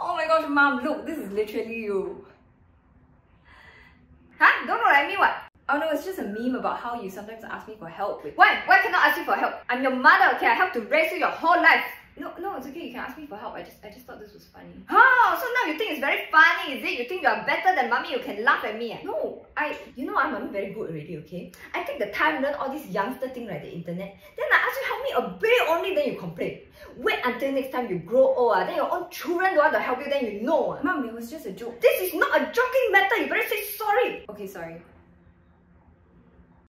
oh my gosh, mom, look, this is literally you. Huh? Don't know like me what? Oh no, it's just a meme about how you sometimes ask me for help with. Why? Why cannot ask you for help? I'm your mother, okay? I helped to raise you your whole life. No, no, it's okay. You can ask me for help. I just, I just thought this was funny. Oh, so now you think it's very funny, is it? You think you are better than mommy? You can laugh at me. Eh? No, I, you know, I'm, very good already. Okay. I take the time learn all these youngster thing like the internet. Then I ask you help me a bit only, then you complain. Wait until next time you grow old, ah, then your own children don't want to help you, then you know. Ah. Mom, it was just a joke. This is not a joking matter. You better say sorry. Okay, sorry.